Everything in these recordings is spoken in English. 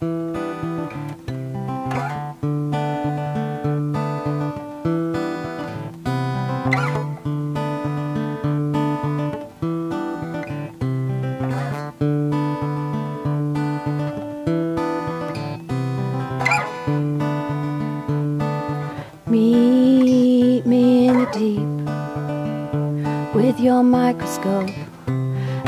Meet me in the deep with your microscope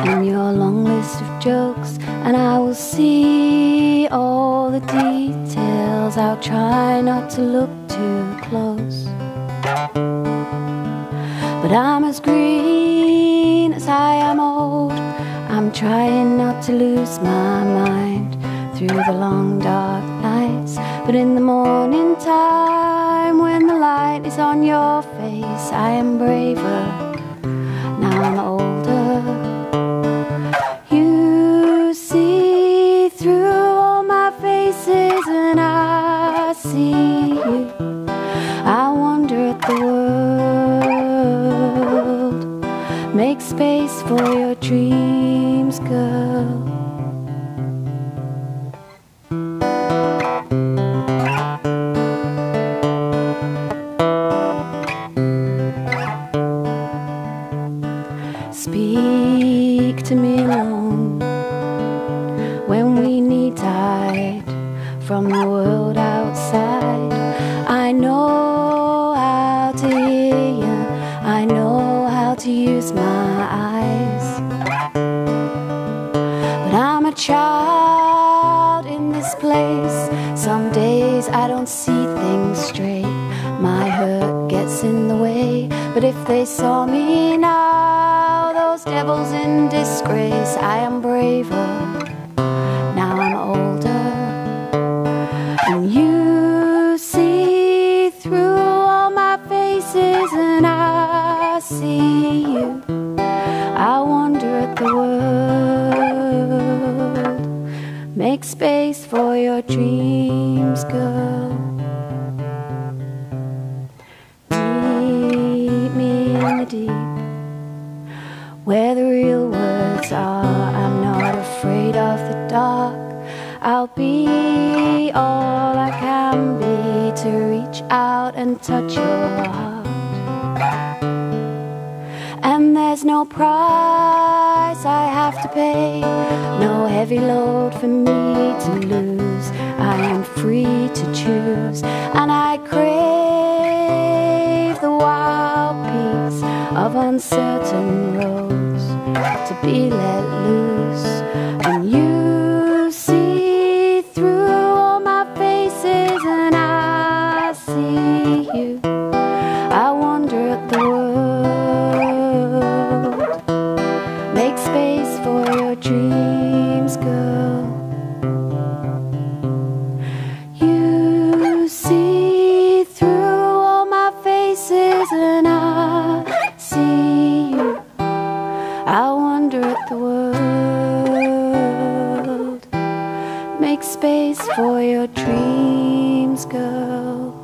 and your long list of jokes, and I will see all the details. I'll try not to look too close, but I'm as green as I am old. I'm trying not to lose my mind through the long dark nights, but in the morning time when the light is on your face, I am braver. Make space for your dreams, girl. Speak to me alone when we need to hide from the world outside. To use my eyes. But I'm a child in this place. Some days I don't see things straight, my hurt gets in the way. But if they saw me now, those devils in disgrace, I am braver. Make space for your dreams, girl. Meet me in the deep where the real words are. I'm not afraid of the dark. I'll be all I can be to reach out and touch your heart. And there's no price I have to pay, no heavy load for me to lose. I am free to choose, and I crave the wild peace of uncertain roads to be let loose. Your dreams, girl. You see through all my faces, and I see you. I wonder at the world. Make space for your dreams, girl.